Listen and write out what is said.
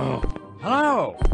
Oh, hello.